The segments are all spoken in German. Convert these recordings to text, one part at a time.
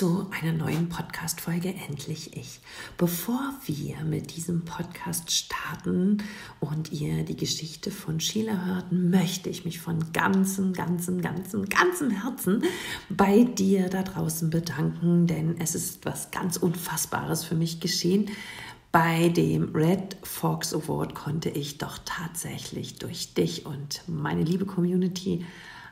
zu einer neuen Podcast-Folge Endlich Ich. Bevor wir mit diesem Podcast starten und ihr die Geschichte von Sheila hört, möchte ich mich von ganzem, ganzem, ganzem, ganzem Herzen bei dir da draußen bedanken, denn es ist was ganz Unfassbares für mich geschehen. Bei dem Red Fox Award konnte ich doch tatsächlich durch dich und meine liebe Community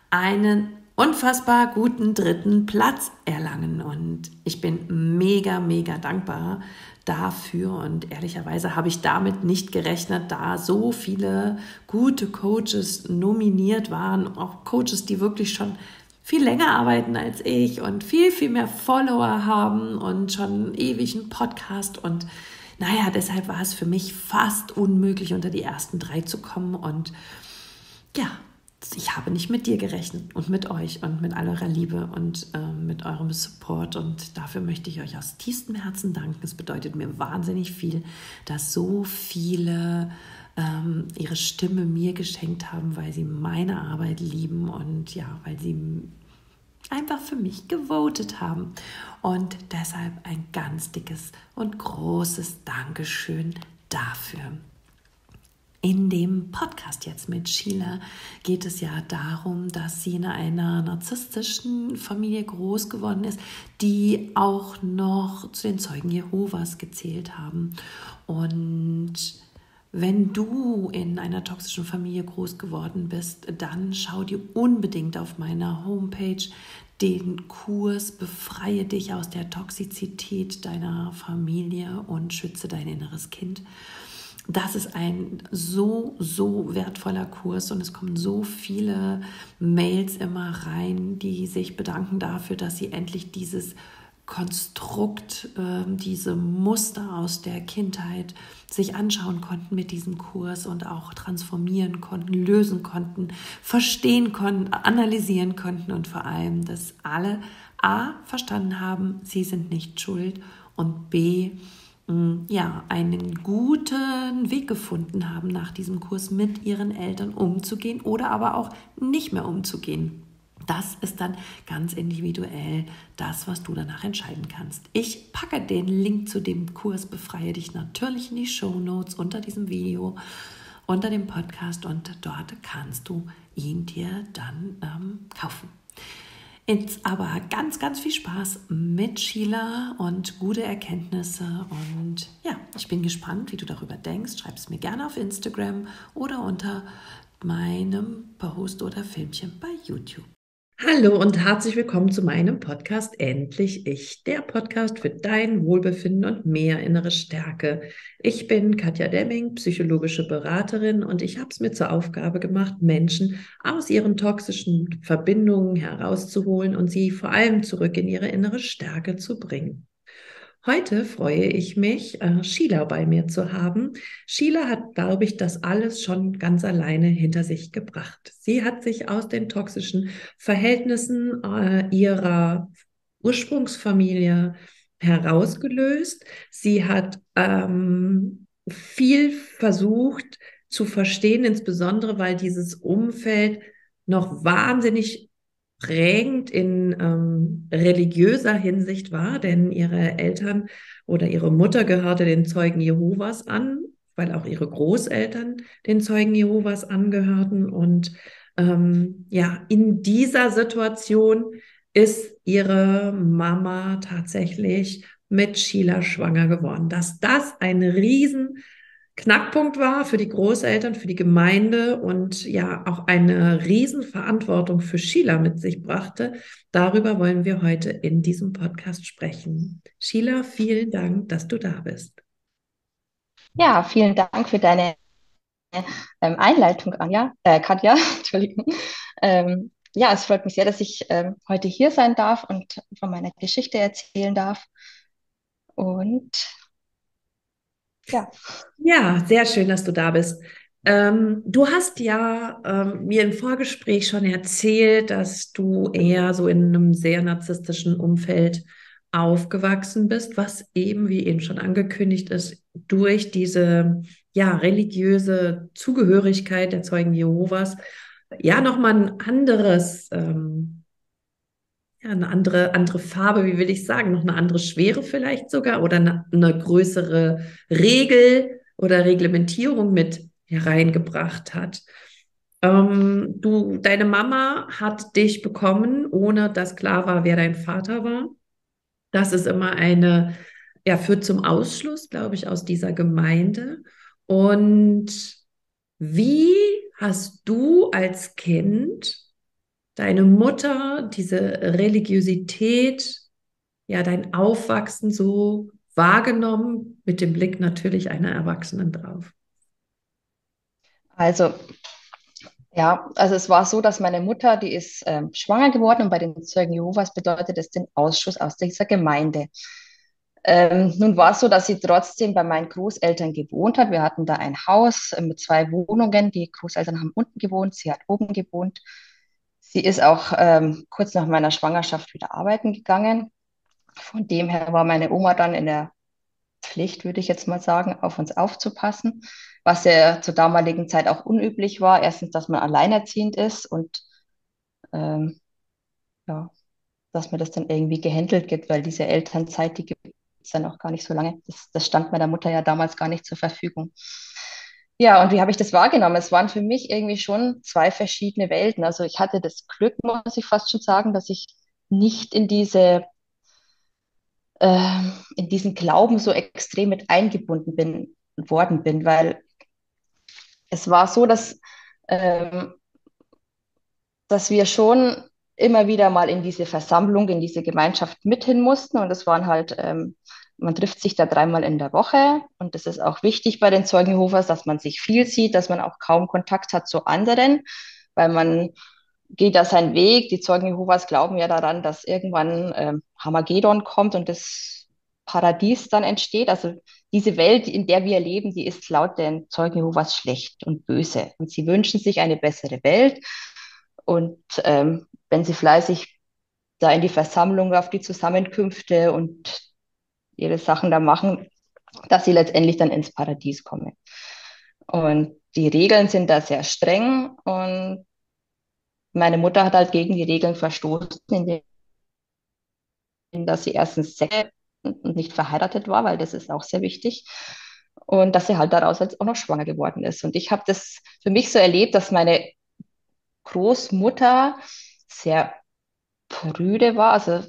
einen unfassbar guten dritten Platz erlangen. Und ich bin mega, mega dankbar dafür. Und ehrlicherweise habe ich damit nicht gerechnet, da so viele gute Coaches nominiert waren. Auch Coaches, die wirklich schon viel länger arbeiten als ich und viel, viel mehr Follower haben und schon ewig einen Podcast. Und naja, deshalb war es für mich fast unmöglich, unter die ersten drei zu kommen. Und ja, ich habe nicht mit dir gerechnet und mit euch und mit all eurer Liebe und äh, mit eurem Support. Und dafür möchte ich euch aus tiefstem Herzen danken. Es bedeutet mir wahnsinnig viel, dass so viele ähm, ihre Stimme mir geschenkt haben, weil sie meine Arbeit lieben und ja, weil sie einfach für mich gewotet haben. Und deshalb ein ganz dickes und großes Dankeschön dafür. In dem Podcast jetzt mit Sheila geht es ja darum, dass sie in einer narzisstischen Familie groß geworden ist, die auch noch zu den Zeugen Jehovas gezählt haben. Und wenn du in einer toxischen Familie groß geworden bist, dann schau dir unbedingt auf meiner Homepage den Kurs Befreie dich aus der Toxizität deiner Familie und schütze dein inneres Kind das ist ein so, so wertvoller Kurs und es kommen so viele Mails immer rein, die sich bedanken dafür, dass sie endlich dieses Konstrukt, äh, diese Muster aus der Kindheit sich anschauen konnten mit diesem Kurs und auch transformieren konnten, lösen konnten, verstehen konnten, analysieren konnten und vor allem, dass alle A verstanden haben, sie sind nicht schuld und B ja, einen guten Weg gefunden haben, nach diesem Kurs mit ihren Eltern umzugehen oder aber auch nicht mehr umzugehen. Das ist dann ganz individuell das, was du danach entscheiden kannst. Ich packe den Link zu dem Kurs Befreie dich natürlich in die Show Notes unter diesem Video, unter dem Podcast und dort kannst du ihn dir dann ähm, kaufen. Jetzt aber ganz, ganz viel Spaß mit Sheila und gute Erkenntnisse. Und ja, ich bin gespannt, wie du darüber denkst. Schreib es mir gerne auf Instagram oder unter meinem Post oder Filmchen bei YouTube. Hallo und herzlich willkommen zu meinem Podcast Endlich Ich, der Podcast für dein Wohlbefinden und mehr innere Stärke. Ich bin Katja Demming, psychologische Beraterin und ich habe es mir zur Aufgabe gemacht, Menschen aus ihren toxischen Verbindungen herauszuholen und sie vor allem zurück in ihre innere Stärke zu bringen. Heute freue ich mich, äh, Sheila bei mir zu haben. Sheila hat, glaube ich, das alles schon ganz alleine hinter sich gebracht. Sie hat sich aus den toxischen Verhältnissen äh, ihrer Ursprungsfamilie herausgelöst. Sie hat ähm, viel versucht zu verstehen, insbesondere weil dieses Umfeld noch wahnsinnig prägend in ähm, religiöser Hinsicht war, denn ihre Eltern oder ihre Mutter gehörte den Zeugen Jehovas an, weil auch ihre Großeltern den Zeugen Jehovas angehörten. Und ähm, ja, in dieser Situation ist ihre Mama tatsächlich mit Sheila schwanger geworden. Dass das ein riesen Knackpunkt war für die Großeltern, für die Gemeinde und ja auch eine Riesenverantwortung für Sheila mit sich brachte. Darüber wollen wir heute in diesem Podcast sprechen. Sheila, vielen Dank, dass du da bist. Ja, vielen Dank für deine ähm, Einleitung, Anja, äh, Katja, Entschuldigung. Ähm, ja, es freut mich sehr, dass ich ähm, heute hier sein darf und von meiner Geschichte erzählen darf. Und ja. Ja, sehr schön, dass du da bist. Ähm, du hast ja ähm, mir im Vorgespräch schon erzählt, dass du eher so in einem sehr narzisstischen Umfeld aufgewachsen bist, was eben, wie eben schon angekündigt ist, durch diese ja religiöse Zugehörigkeit der Zeugen Jehovas ja nochmal ein anderes ähm, ja, eine andere, andere Farbe, wie will ich sagen, noch eine andere Schwere vielleicht sogar oder eine, eine größere Regel oder Reglementierung mit hereingebracht hat. Ähm, du, deine Mama hat dich bekommen, ohne dass klar war, wer dein Vater war. Das ist immer eine, ja, führt zum Ausschluss, glaube ich, aus dieser Gemeinde. Und wie hast du als Kind deine Mutter, diese Religiosität, ja, dein Aufwachsen so wahrgenommen, mit dem Blick natürlich einer Erwachsenen drauf? Also, ja, also es war so, dass meine Mutter, die ist äh, schwanger geworden und bei den Zeugen Jehovas bedeutet es den Ausschuss aus dieser Gemeinde. Ähm, nun war es so, dass sie trotzdem bei meinen Großeltern gewohnt hat. Wir hatten da ein Haus äh, mit zwei Wohnungen. Die Großeltern haben unten gewohnt, sie hat oben gewohnt. Sie ist auch ähm, kurz nach meiner Schwangerschaft wieder arbeiten gegangen. Von dem her war meine Oma dann in der Pflicht, würde ich jetzt mal sagen, auf uns aufzupassen, was ja zur damaligen Zeit auch unüblich war. Erstens, dass man alleinerziehend ist und ähm, ja, dass man das dann irgendwie gehandelt gibt, weil diese Elternzeit, die gibt es dann auch gar nicht so lange. Das, das stand meiner Mutter ja damals gar nicht zur Verfügung. Ja, und wie habe ich das wahrgenommen? Es waren für mich irgendwie schon zwei verschiedene Welten. Also ich hatte das Glück, muss ich fast schon sagen, dass ich nicht in diese, äh, in diesen Glauben so extrem mit eingebunden bin, worden bin, weil es war so, dass, ähm, dass wir schon immer wieder mal in diese Versammlung, in diese Gemeinschaft mit hin mussten. Und es waren halt ähm, man trifft sich da dreimal in der Woche und das ist auch wichtig bei den Zeugen Jehovas, dass man sich viel sieht, dass man auch kaum Kontakt hat zu anderen, weil man geht da seinen Weg. Die Zeugen Jehovas glauben ja daran, dass irgendwann ähm, Hamagedon kommt und das Paradies dann entsteht. Also diese Welt, in der wir leben, die ist laut den Zeugen Jehovas schlecht und böse. Und sie wünschen sich eine bessere Welt. Und ähm, wenn sie fleißig da in die Versammlung, auf die Zusammenkünfte und ihre Sachen da machen, dass sie letztendlich dann ins Paradies kommen. Und die Regeln sind da sehr streng und meine Mutter hat halt gegen die Regeln verstoßen, indem dass sie erstens und nicht verheiratet war, weil das ist auch sehr wichtig. Und dass sie halt daraus jetzt auch noch schwanger geworden ist. Und ich habe das für mich so erlebt, dass meine Großmutter sehr prüde war, also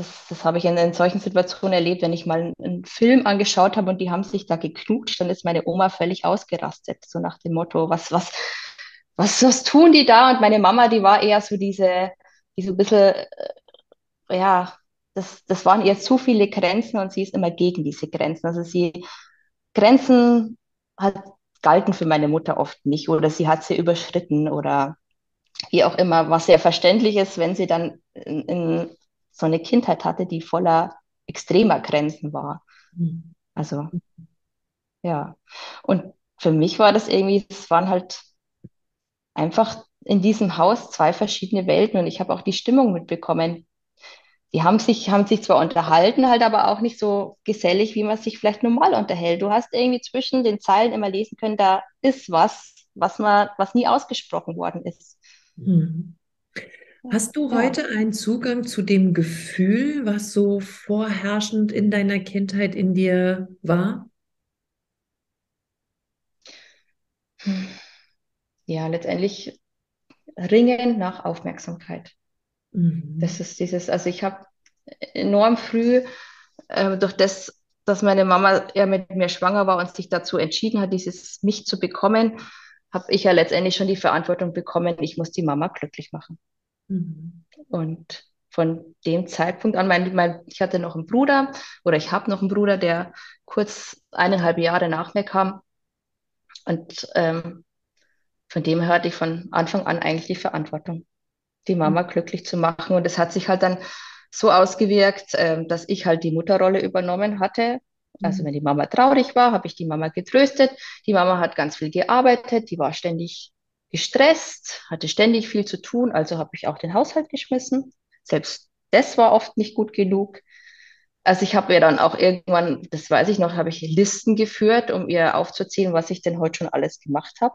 das, das habe ich in, in, solchen Situationen erlebt, wenn ich mal einen Film angeschaut habe und die haben sich da geknutscht, dann ist meine Oma völlig ausgerastet, so nach dem Motto, was, was, was, was tun die da? Und meine Mama, die war eher so diese, die so ein bisschen, äh, ja, das, das waren ihr zu viele Grenzen und sie ist immer gegen diese Grenzen. Also sie, Grenzen hat, galten für meine Mutter oft nicht oder sie hat sie überschritten oder wie auch immer, was sehr verständlich ist, wenn sie dann in, in so eine Kindheit hatte, die voller extremer Grenzen war. Mhm. Also, ja. Und für mich war das irgendwie, es waren halt einfach in diesem Haus zwei verschiedene Welten und ich habe auch die Stimmung mitbekommen. Die haben sich, haben sich zwar unterhalten, halt aber auch nicht so gesellig, wie man sich vielleicht normal unterhält. Du hast irgendwie zwischen den Zeilen immer lesen können, da ist was, was man, was nie ausgesprochen worden ist. Mhm. Hast du heute einen Zugang zu dem Gefühl, was so vorherrschend in deiner Kindheit in dir war? Ja, letztendlich Ringen nach Aufmerksamkeit. Mhm. Das ist dieses, also ich habe enorm früh äh, durch das, dass meine Mama ja mit mir schwanger war und sich dazu entschieden hat, dieses mich zu bekommen, habe ich ja letztendlich schon die Verantwortung bekommen, ich muss die Mama glücklich machen. Mhm. Und von dem Zeitpunkt an, mein, mein, ich hatte noch einen Bruder oder ich habe noch einen Bruder, der kurz eineinhalb Jahre nach mir kam. Und ähm, von dem her hatte ich von Anfang an eigentlich die Verantwortung, die Mama mhm. glücklich zu machen. Und es hat sich halt dann so ausgewirkt, äh, dass ich halt die Mutterrolle übernommen hatte. Also mhm. wenn die Mama traurig war, habe ich die Mama getröstet. Die Mama hat ganz viel gearbeitet, die war ständig gestresst, hatte ständig viel zu tun, also habe ich auch den Haushalt geschmissen. Selbst das war oft nicht gut genug. Also ich habe ja dann auch irgendwann, das weiß ich noch, habe ich Listen geführt, um ihr aufzuziehen, was ich denn heute schon alles gemacht habe.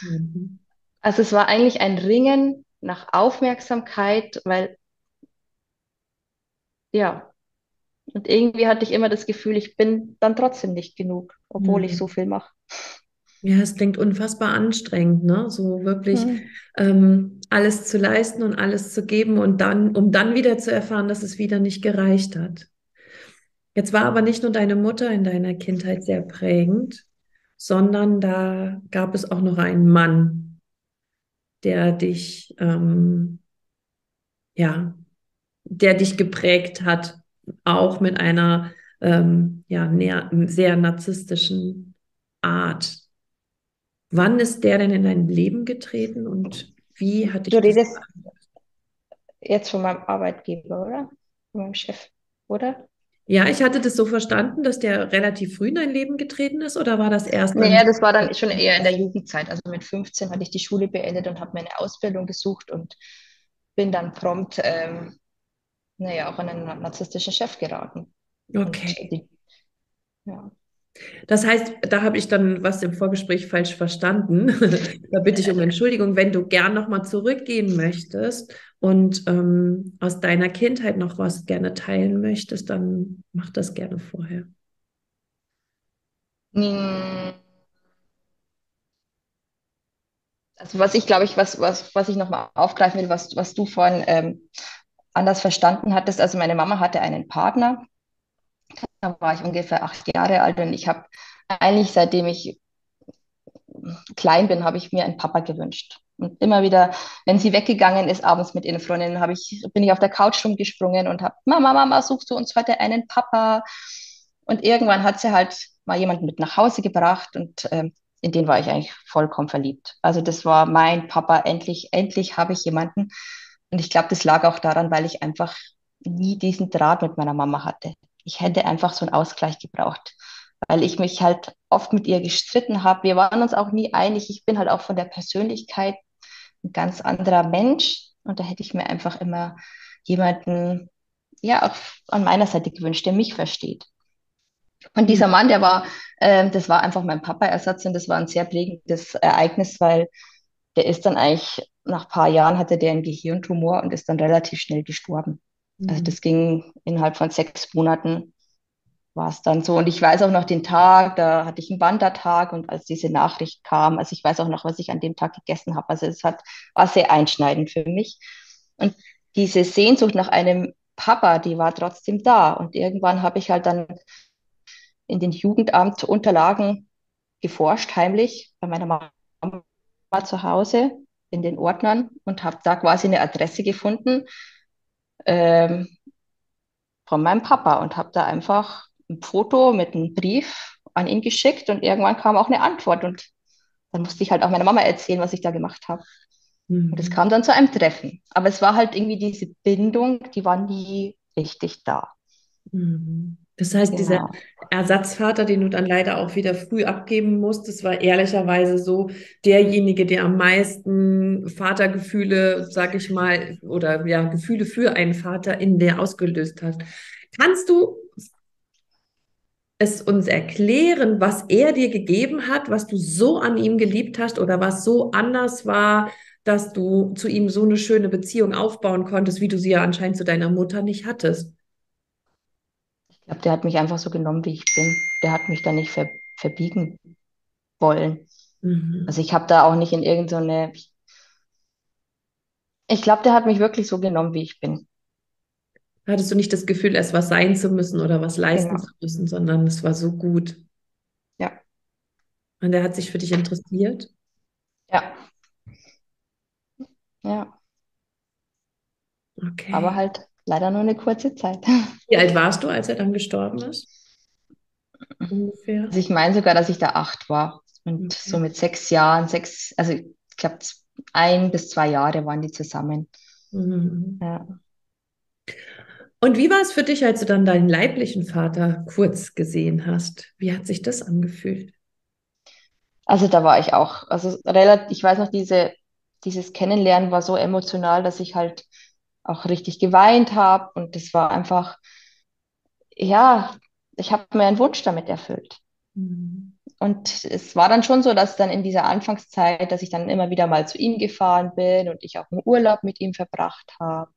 Mhm. Also es war eigentlich ein Ringen nach Aufmerksamkeit, weil ja, und irgendwie hatte ich immer das Gefühl, ich bin dann trotzdem nicht genug, obwohl ich so Mhm. viel mache. Ja, es klingt unfassbar anstrengend, ne? So wirklich Hm. ähm, alles zu leisten und alles zu geben und dann, um dann wieder zu erfahren, dass es wieder nicht gereicht hat. Jetzt war aber nicht nur deine Mutter in deiner Kindheit sehr prägend, sondern da gab es auch noch einen Mann, der dich, ähm, ja, der dich geprägt hat, auch mit einer, ähm, ja, sehr narzisstischen Art. Wann ist der denn in dein Leben getreten und wie hat Du dich das redest jetzt von meinem Arbeitgeber, oder? Von meinem Chef, oder? Ja, ich hatte das so verstanden, dass der relativ früh in dein Leben getreten ist, oder war das erst dann? das war dann schon eher in der Jugendzeit. Also mit 15 hatte ich die Schule beendet und habe mir eine Ausbildung gesucht und bin dann prompt, ähm, naja, auch an einen narzisstischen Chef geraten. Okay. die, ja. Das heißt, da habe ich dann was im Vorgespräch falsch verstanden. Da bitte ich um Entschuldigung, wenn du gern nochmal zurückgehen möchtest und ähm, aus deiner Kindheit noch was gerne teilen möchtest, dann mach das gerne vorher. Hm, Also was ich glaube ich, was, was, was ich nochmal aufgreifen will, was, was du vorhin ähm, anders verstanden hattest. Also meine Mama hatte einen Partner, da war ich ungefähr acht Jahre alt und ich habe eigentlich, seitdem ich klein bin, habe ich mir einen Papa gewünscht. Und immer wieder, wenn sie weggegangen ist, abends mit ihren Freundinnen, habe ich, bin ich auf der Couch rumgesprungen und habe, Mama, Mama, suchst du uns heute einen Papa? Und irgendwann hat sie halt mal jemanden mit nach Hause gebracht und ähm, in den war ich eigentlich vollkommen verliebt. Also das war mein Papa, endlich, endlich habe ich jemanden. Und ich glaube, das lag auch daran, weil ich einfach nie diesen Draht mit meiner Mama hatte. Ich hätte einfach so einen Ausgleich gebraucht weil ich mich halt oft mit ihr gestritten habe. Wir waren uns auch nie einig. Ich bin halt auch von der Persönlichkeit ein ganz anderer Mensch und da hätte ich mir einfach immer jemanden, ja, auch an meiner Seite gewünscht, der mich versteht. Und dieser Mann, der war, ähm, das war einfach mein Papa-Ersatz und das war ein sehr prägendes Ereignis, weil der ist dann eigentlich, nach ein paar Jahren hatte der einen Gehirntumor und ist dann relativ schnell gestorben. Also Hm. das ging innerhalb von sechs Monaten war es dann so. Und ich weiß auch noch den Tag, da hatte ich einen Wandertag und als diese Nachricht kam, also ich weiß auch noch, was ich an dem Tag gegessen habe. Also es hat, war sehr einschneidend für mich. Und diese Sehnsucht nach einem Papa, die war trotzdem da. Und irgendwann habe ich halt dann in den Jugendamtunterlagen geforscht, heimlich, bei meiner Mama zu Hause in den Ordnern und habe da quasi eine Adresse gefunden ähm, von meinem Papa und habe da einfach ein Foto mit einem Brief an ihn geschickt und irgendwann kam auch eine Antwort und dann musste ich halt auch meiner Mama erzählen, was ich da gemacht habe. Und es kam dann zu einem Treffen. Aber es war halt irgendwie diese Bindung, die war nie richtig da. Mhm. Das heißt, dieser Genau. Ersatzvater, den du dann leider auch wieder früh abgeben musstest, war ehrlicherweise so derjenige, der am meisten Vatergefühle, sag ich mal, oder ja, Gefühle für einen Vater in dir ausgelöst hat. Kannst du es uns erklären, was er dir gegeben hat, was du so an ihm geliebt hast oder was so anders war, dass du zu ihm so eine schöne Beziehung aufbauen konntest, wie du sie ja anscheinend zu deiner Mutter nicht hattest? Ich glaube, der hat mich einfach so genommen, wie ich bin. Der hat mich da nicht ver verbiegen wollen. Also Mhm. ich habe da auch nicht in irgendeine, so ich glaube, der hat mich wirklich so genommen, wie ich bin. Hattest du nicht das Gefühl, erst was sein zu müssen oder was leisten zu Genau. müssen, sondern es war so gut. Ja. Und er hat sich für dich interessiert? Ja. Ja. Aber Okay. halt leider nur eine kurze Zeit. Wie alt warst du, als er dann gestorben ist? Ungefähr. Also ich meine sogar, dass ich da acht war. Und so Okay. mit sechs Jahren, sechs, also ich glaube, ein bis zwei Jahre waren die zusammen. Mhm. Ja. Und wie war es für dich, als du dann deinen leiblichen Vater kurz gesehen hast? Wie hat sich das angefühlt? Also da war ich auch, also relativ, ich weiß noch, diese, dieses Kennenlernen war so emotional, dass ich halt auch richtig geweint habe. Und das war einfach, ja, ich habe mir einen Wunsch damit erfüllt. Mhm. Und es war dann schon so, dass dann in dieser Anfangszeit, dass ich dann immer wieder mal zu ihm gefahren bin und ich auch einen Urlaub mit ihm verbracht habe.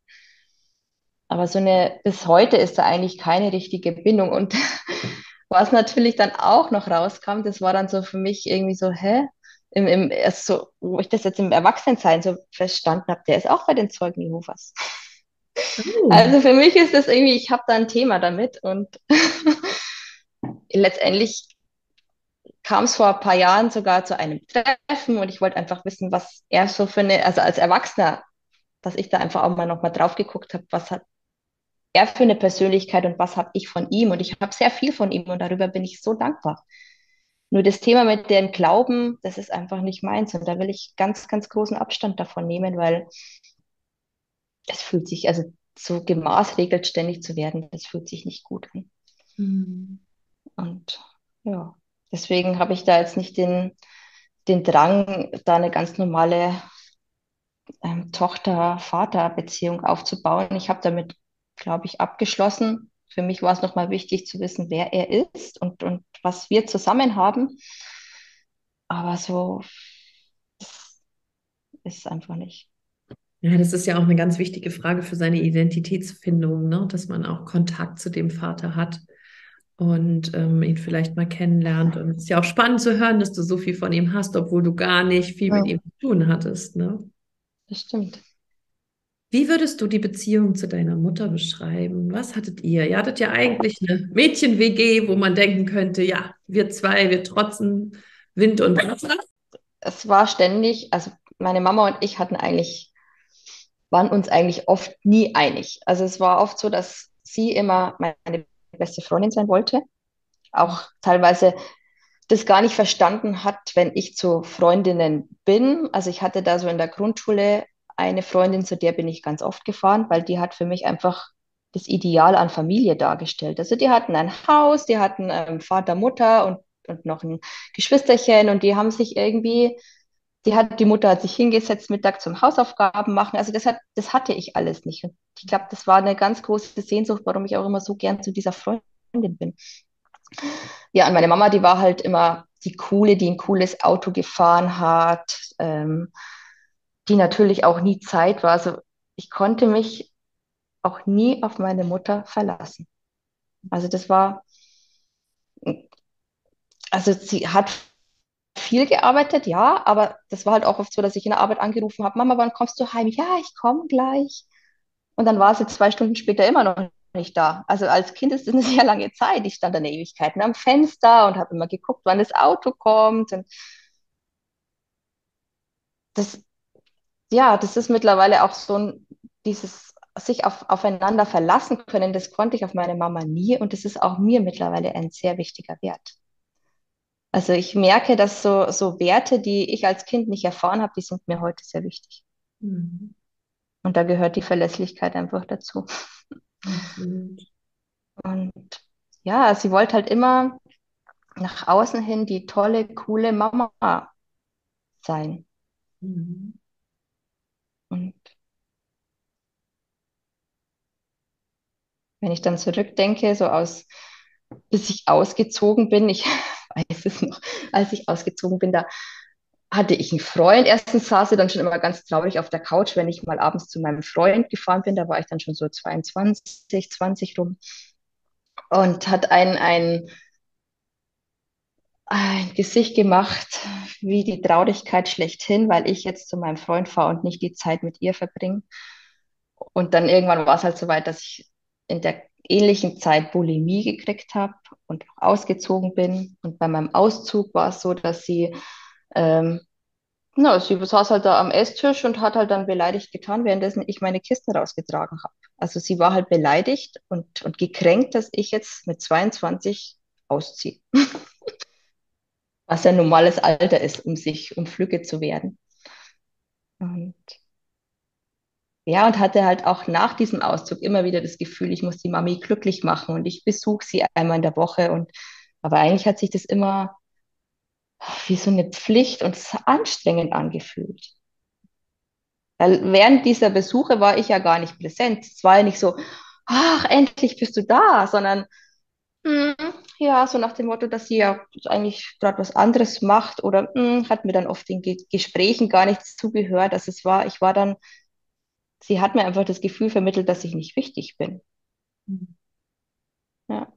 aber so eine, bis heute ist da eigentlich keine richtige Bindung. Und was natürlich dann auch noch rauskam, das war dann so für mich irgendwie so, hä? Im, im, also, wo ich das jetzt im Erwachsenensein so verstanden habe, der ist auch bei den Zeugen Jehovas. Oh. Also für mich ist das irgendwie, ich habe da ein Thema damit und letztendlich kam es vor ein paar Jahren sogar zu einem Treffen und ich wollte einfach wissen, was er so für eine, also als Erwachsener, dass ich da einfach auch mal nochmal drauf geguckt habe, was hat er für eine Persönlichkeit und was habe ich von ihm und ich habe sehr viel von ihm und darüber bin ich so dankbar. Nur das Thema mit dem Glauben, das ist einfach nicht meins und da will ich ganz, ganz großen Abstand davon nehmen, weil es fühlt sich, also so gemaßregelt ständig zu werden, das fühlt sich nicht gut an. Mhm. Und ja, deswegen habe ich da jetzt nicht den, den Drang, da eine ganz normale ähm, Tochter-Vater-Beziehung aufzubauen. Ich habe damit, glaube ich, abgeschlossen. Für mich war es nochmal wichtig zu wissen, wer er ist und, und was wir zusammen haben. Aber so ist es einfach nicht. Ja, das ist ja auch eine ganz wichtige Frage für seine Identitätsfindung, ne? dass man auch Kontakt zu dem Vater hat und ähm, ihn vielleicht mal kennenlernt. Und es ist ja auch spannend zu hören, dass du so viel von ihm hast, obwohl du gar nicht viel ja. mit ihm zu tun hattest. Ne? Das stimmt. Wie würdest du die Beziehung zu deiner Mutter beschreiben? Was hattet ihr? Ihr hattet ja eigentlich eine Mädchen-WG, wo man denken könnte, ja, wir zwei, wir trotzen Wind und Wasser. Es war ständig, also meine Mama und ich hatten eigentlich, waren uns eigentlich oft nie einig. Also es war oft so, dass sie immer meine beste Freundin sein wollte. Auch teilweise das gar nicht verstanden hat, wenn ich zu Freundinnen bin. Also ich hatte da so in der Grundschule eine Freundin, zu der bin ich ganz oft gefahren, weil die hat für mich einfach das Ideal an Familie dargestellt. Also die hatten ein Haus, die hatten ähm, Vater, Mutter und, und noch ein Geschwisterchen und die haben sich irgendwie, die hat, die Mutter hat sich hingesetzt, Mittag zum Hausaufgaben machen. Also das hat, das hatte ich alles nicht. Und ich glaube, das war eine ganz große Sehnsucht, warum ich auch immer so gern zu dieser Freundin bin. Ja, und meine Mama, die war halt immer die coole, die ein cooles Auto gefahren hat, ähm, die natürlich auch nie Zeit war. Also ich konnte mich auch nie auf meine Mutter verlassen. Also das war, also sie hat viel gearbeitet, ja, aber das war halt auch oft so, dass ich in der Arbeit angerufen habe, Mama, wann kommst du heim? Ja, ich komme gleich. Und dann war sie zwei Stunden später immer noch nicht da. Also als Kind ist das eine sehr lange Zeit. Ich stand eine Ewigkeiten am Fenster und habe immer geguckt, wann das Auto kommt. Und das, ja, das ist mittlerweile auch so ein, dieses sich auf, aufeinander verlassen können, das konnte ich auf meine Mama nie und das ist auch mir mittlerweile ein sehr wichtiger Wert. Also ich merke, dass so, so Werte, die ich als Kind nicht erfahren habe, die sind mir heute sehr wichtig. Mhm. Und da gehört die Verlässlichkeit einfach dazu. Mhm. Und ja, sie wollte halt immer nach außen hin die tolle, coole Mama sein. Mhm. Und wenn ich dann zurückdenke, so aus, bis ich ausgezogen bin, ich weiß es noch, als ich ausgezogen bin, da hatte ich einen Freund. Erstens saß er dann schon immer ganz traurig auf der Couch, wenn ich mal abends zu meinem Freund gefahren bin. Da war ich dann schon so 22, 20 rum. Und hat ein, ein, ein Gesicht gemacht, wie die Traurigkeit schlechthin, weil ich jetzt zu meinem Freund fahre und nicht die Zeit mit ihr verbringe. Und dann irgendwann war es halt so weit, dass ich in der ähnlichen Zeit Bulimie gekriegt habe und ausgezogen bin. Und bei meinem Auszug war es so, dass sie ähm, na, sie saß halt da am Esstisch und hat halt dann beleidigt getan, währenddessen ich meine Kisten rausgetragen habe. Also sie war halt beleidigt und, und gekränkt, dass ich jetzt mit 22 ausziehe. Was ein normales Alter ist, um sich, um Flügge zu werden. Und ja, und hatte halt auch nach diesem Auszug immer wieder das Gefühl, ich muss die Mami glücklich machen und ich besuche sie einmal in der Woche. Und aber eigentlich hat sich das immer wie so eine Pflicht und anstrengend angefühlt. Weil während dieser Besuche war ich ja gar nicht präsent. Es war ja nicht so, ach, endlich bist du da, sondern mh, hm, ja, so nach dem Motto, dass sie ja eigentlich gerade was anderes macht oder mh, hat mir dann oft in Ge Gesprächen gar nichts zugehört. Also es war, ich war dann sie hat mir einfach das Gefühl vermittelt, dass ich nicht wichtig bin. Mhm. Ja.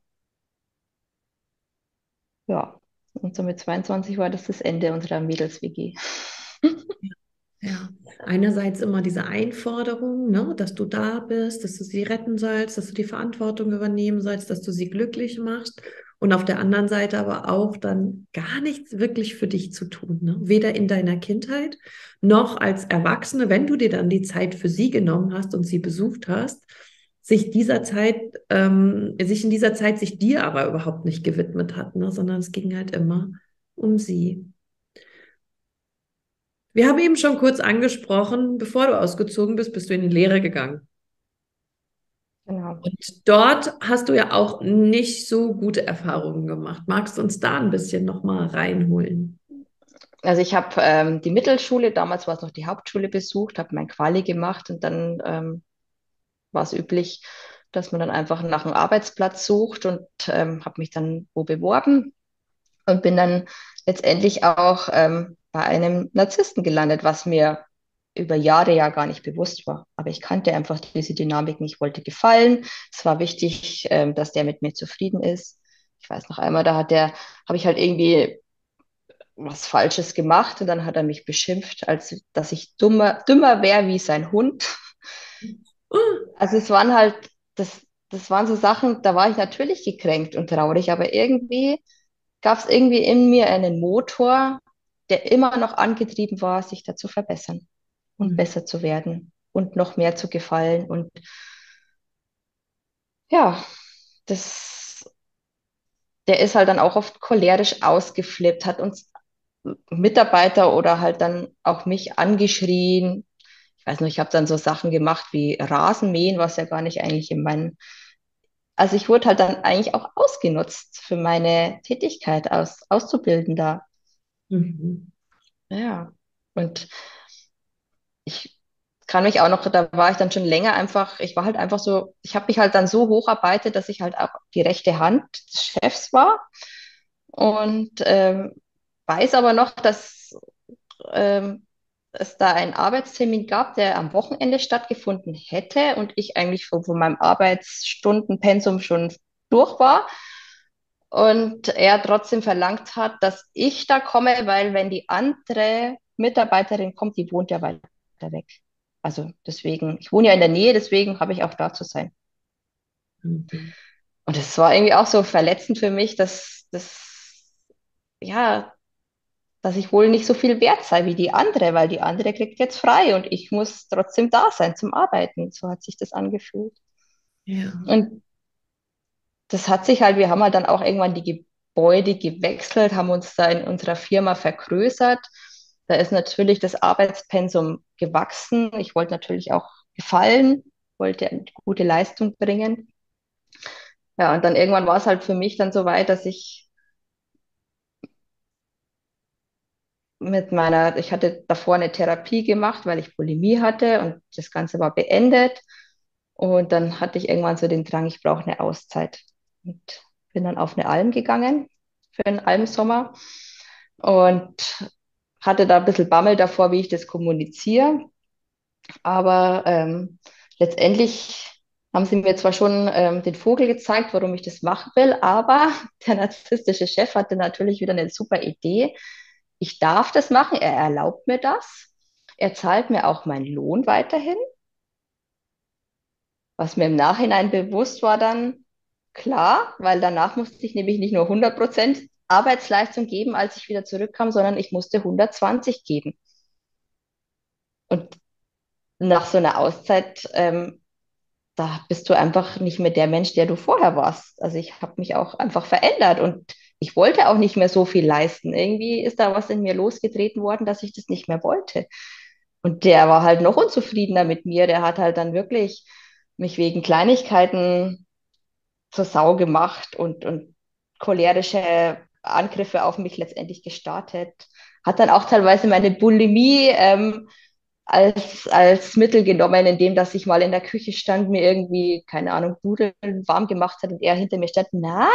Ja. Und so mit 22 war das das Ende unserer Mädels-WG. Ja, einerseits immer diese Einforderung, ne, dass du da bist, dass du sie retten sollst, dass du die Verantwortung übernehmen sollst, dass du sie glücklich machst. Und auf der anderen Seite aber auch dann gar nichts wirklich für dich zu tun. Ne? Weder in deiner Kindheit noch als Erwachsene, wenn du dir dann die Zeit für sie genommen hast und sie besucht hast, sich dieser Zeit, ähm, sich in dieser Zeit sich dir aber überhaupt nicht gewidmet hat, ne? sondern es ging halt immer um sie. Wir haben eben schon kurz angesprochen, bevor du ausgezogen bist, bist du in die Lehre gegangen. Genau. Und dort hast du ja auch nicht so gute Erfahrungen gemacht. Magst du uns da ein bisschen nochmal reinholen? Also ich habe ähm, die Mittelschule, damals war es noch die Hauptschule besucht, habe mein Quali gemacht und dann ähm, war es üblich, dass man dann einfach nach einem Arbeitsplatz sucht und ähm, habe mich dann wo beworben und bin dann letztendlich auch ähm, bei einem Narzissten gelandet, was mir über Jahre ja gar nicht bewusst war. Aber ich kannte einfach diese Dynamik nicht, wollte gefallen. Es war wichtig, ähm, dass der mit mir zufrieden ist. Ich weiß noch einmal, da hat der, habe ich halt irgendwie was Falsches gemacht und dann hat er mich beschimpft, als dass ich dummer, dümmer wäre wie sein Hund. Also es waren halt, das, das waren so Sachen, da war ich natürlich gekränkt und traurig, aber irgendwie gab es irgendwie in mir einen Motor, der immer noch angetrieben war, sich da zu verbessern und mhm. besser zu werden und noch mehr zu gefallen. Und ja, das, der ist halt dann auch oft cholerisch ausgeflippt, hat uns Mitarbeiter oder halt dann auch mich angeschrien. Ich weiß nicht, ich habe dann so Sachen gemacht wie Rasenmähen, was ja gar nicht eigentlich in meinen also ich wurde halt dann eigentlich auch ausgenutzt für meine Tätigkeit als Auszubildender. Mhm. Ja, und ich kann mich auch noch, da war ich dann schon länger einfach, ich war halt einfach so, ich habe mich halt dann so hocharbeitet, dass ich halt auch die rechte Hand des Chefs war und ähm, weiß aber noch, dass ähm, es da einen Arbeitstermin gab, der am Wochenende stattgefunden hätte und ich eigentlich von, von meinem Arbeitsstundenpensum schon durch war und er trotzdem verlangt hat, dass ich da komme, weil wenn die andere Mitarbeiterin kommt, die wohnt ja weiter weg. Also deswegen, ich wohne ja in der Nähe, deswegen habe ich auch da zu sein. Mhm. Und es war irgendwie auch so verletzend für mich, dass das, ja, dass ich wohl nicht so viel wert sei wie die andere, weil die andere kriegt jetzt frei und ich muss trotzdem da sein zum Arbeiten. So hat sich das angefühlt. Ja. Und das hat sich halt, wir haben halt dann auch irgendwann die Gebäude gewechselt, haben uns da in unserer Firma vergrößert. Da ist natürlich das Arbeitspensum gewachsen. Ich wollte natürlich auch gefallen, wollte eine gute Leistung bringen. Ja, und dann irgendwann war es halt für mich dann so weit, dass ich mit meiner, ich hatte davor eine Therapie gemacht, weil ich Bulimie hatte und das Ganze war beendet. Und dann hatte ich irgendwann so den Drang, ich brauche eine Auszeit. Und bin dann auf eine Alm gegangen für einen Almsommer und hatte da ein bisschen Bammel davor, wie ich das kommuniziere. Aber ähm, letztendlich haben sie mir zwar schon ähm, den Vogel gezeigt, warum ich das machen will, aber der narzisstische Chef hatte natürlich wieder eine super Idee ich darf das machen, er erlaubt mir das. Er zahlt mir auch meinen Lohn weiterhin. Was mir im Nachhinein bewusst war dann klar, weil danach musste ich nämlich nicht nur 100% Arbeitsleistung geben, als ich wieder zurückkam, sondern ich musste 120 geben. Und nach so einer Auszeit, ähm, da bist du einfach nicht mehr der Mensch, der du vorher warst. Also ich habe mich auch einfach verändert und ich wollte auch nicht mehr so viel leisten. Irgendwie ist da was in mir losgetreten worden, dass ich das nicht mehr wollte. Und der war halt noch unzufriedener mit mir. Der hat halt dann wirklich mich wegen Kleinigkeiten zur Sau gemacht und, und cholerische Angriffe auf mich letztendlich gestartet. Hat dann auch teilweise meine Bulimie ähm, als, als Mittel genommen, indem dass ich mal in der Küche stand, mir irgendwie, keine Ahnung, Nudeln warm gemacht hat und er hinter mir stand, na,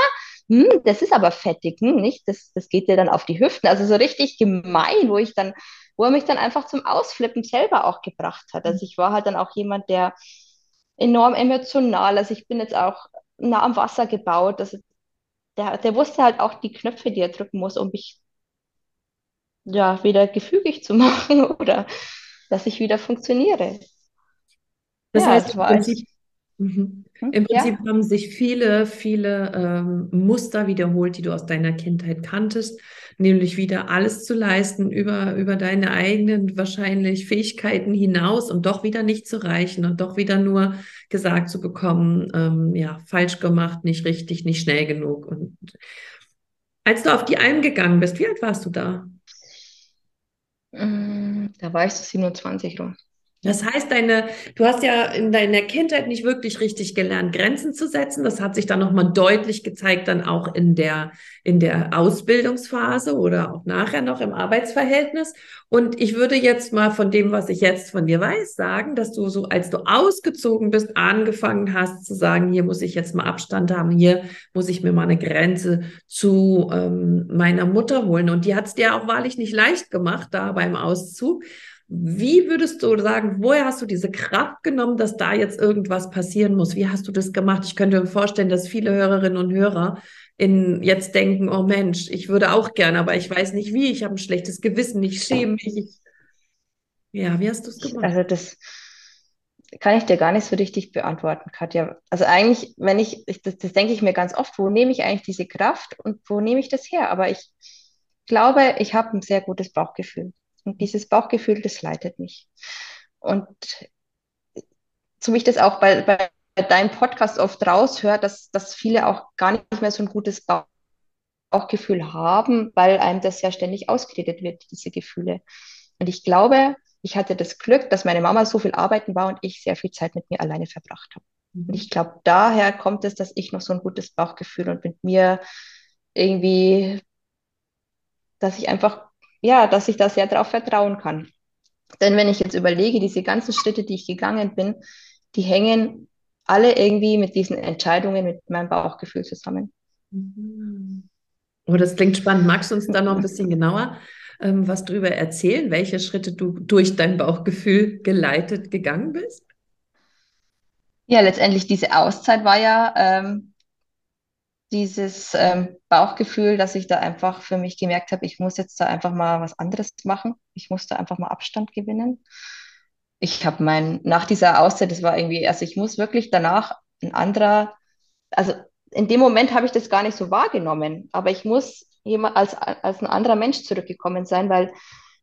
hm, das ist aber fettig, hm, nicht? Das, das geht dir dann auf die Hüften. Also so richtig gemein, wo ich dann, wo er mich dann einfach zum Ausflippen selber auch gebracht hat. Also ich war halt dann auch jemand, der enorm emotional, also ich bin jetzt auch nah am Wasser gebaut. Also der, der wusste halt auch die Knöpfe, die er drücken muss, um mich ja wieder gefügig zu machen oder dass ich wieder funktioniere. Das ja, heißt, im Prinzip, mhm. hm? Im Prinzip ja. haben sich viele, viele ähm, Muster wiederholt, die du aus deiner Kindheit kanntest, nämlich wieder alles zu leisten über, über deine eigenen wahrscheinlich Fähigkeiten hinaus und doch wieder nicht zu reichen und doch wieder nur gesagt zu bekommen, ähm, ja, falsch gemacht, nicht richtig, nicht schnell genug. Und als du auf die Alm gegangen bist, wie alt warst du da? Mm, da war ich so 27 rum. Das heißt, deine, du hast ja in deiner Kindheit nicht wirklich richtig gelernt, Grenzen zu setzen. Das hat sich dann nochmal deutlich gezeigt, dann auch in der, in der Ausbildungsphase oder auch nachher noch im Arbeitsverhältnis. Und ich würde jetzt mal von dem, was ich jetzt von dir weiß, sagen, dass du so, als du ausgezogen bist, angefangen hast zu sagen, hier muss ich jetzt mal Abstand haben, hier muss ich mir mal eine Grenze zu ähm, meiner Mutter holen. Und die hat es dir auch wahrlich nicht leicht gemacht, da beim Auszug. Wie würdest du sagen, woher hast du diese Kraft genommen, dass da jetzt irgendwas passieren muss? Wie hast du das gemacht? Ich könnte mir vorstellen, dass viele Hörerinnen und Hörer in jetzt denken, oh Mensch, ich würde auch gerne, aber ich weiß nicht wie, ich habe ein schlechtes Gewissen, ich schäme mich. Ich... Ja, wie hast du es gemacht? Also das kann ich dir gar nicht so richtig beantworten, Katja. Also eigentlich, wenn ich, ich das, das denke ich mir ganz oft, wo nehme ich eigentlich diese Kraft und wo nehme ich das her? Aber ich glaube, ich habe ein sehr gutes Bauchgefühl. Und dieses Bauchgefühl, das leitet mich. Und so wie ich das auch bei, bei deinem Podcast oft raushöre, dass, dass viele auch gar nicht mehr so ein gutes Bauchgefühl haben, weil einem das ja ständig ausgeredet wird, diese Gefühle. Und ich glaube, ich hatte das Glück, dass meine Mama so viel arbeiten war und ich sehr viel Zeit mit mir alleine verbracht habe. Und ich glaube, daher kommt es, dass ich noch so ein gutes Bauchgefühl und mit mir irgendwie, dass ich einfach ja, dass ich da sehr darauf vertrauen kann. Denn wenn ich jetzt überlege, diese ganzen Schritte, die ich gegangen bin, die hängen alle irgendwie mit diesen Entscheidungen, mit meinem Bauchgefühl zusammen. Oh, das klingt spannend. Magst du uns da noch ein bisschen genauer ähm, was darüber erzählen, welche Schritte du durch dein Bauchgefühl geleitet gegangen bist? Ja, letztendlich diese Auszeit war ja ähm, dieses ähm, Bauchgefühl, dass ich da einfach für mich gemerkt habe, ich muss jetzt da einfach mal was anderes machen. Ich musste einfach mal Abstand gewinnen. Ich habe mein, nach dieser Auszeit, das war irgendwie, also ich muss wirklich danach ein anderer, also in dem Moment habe ich das gar nicht so wahrgenommen, aber ich muss jemand als, als ein anderer Mensch zurückgekommen sein, weil